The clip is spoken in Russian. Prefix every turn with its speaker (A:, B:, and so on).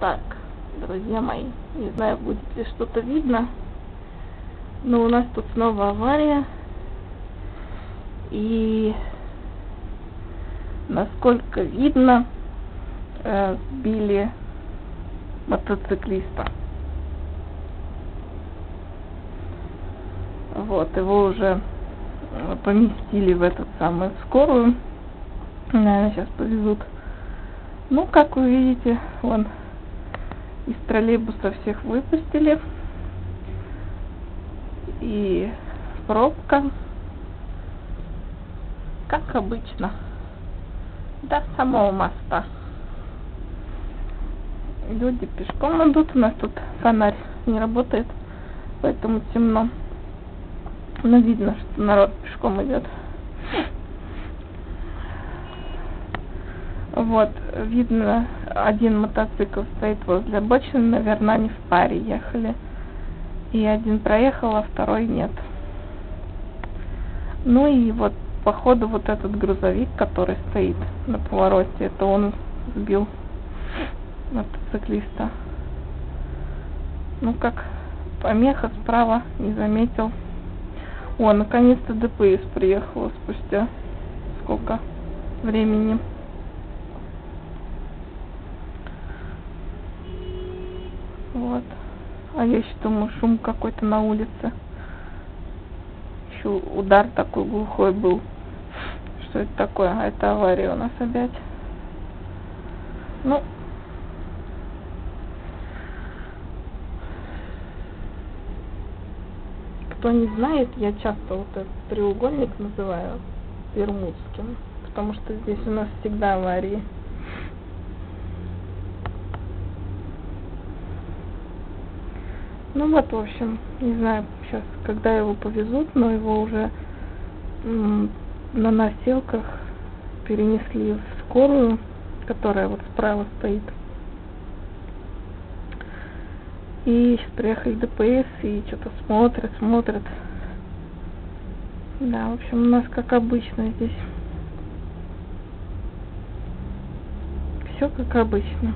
A: Так, друзья мои, не знаю, будет ли что-то видно, но у нас тут снова авария. И насколько видно, э, сбили мотоциклиста. Вот, его уже поместили в этот самый скорую. Наверное, сейчас повезут. Ну, как вы видите, вон из троллейбуса всех выпустили. И пробка, как обычно, до самого моста. Люди пешком идут, у нас тут фонарь не работает, поэтому темно. Но видно, что народ пешком идет. Вот, видно, один мотоцикл стоит возле обочины, наверное, они в паре ехали. И один проехал, а второй нет. Ну и вот, походу, вот этот грузовик, который стоит на повороте, это он сбил мотоциклиста. Ну как, помеха справа не заметил. О, наконец-то ДПС приехала спустя сколько времени. Вот. А я еще думаю, шум какой-то на улице. Еще удар такой глухой был. Что это такое? А это авария у нас опять. Ну, кто не знает, я часто вот этот треугольник называю Бермудским, потому что здесь у нас всегда аварии. Ну вот, в общем, не знаю сейчас, когда его повезут, но его уже на носилках перенесли в скорую, которая вот справа стоит. И сейчас приехали ДПС и что-то смотрят, смотрят. Да, в общем, у нас как обычно здесь. Все как обычно.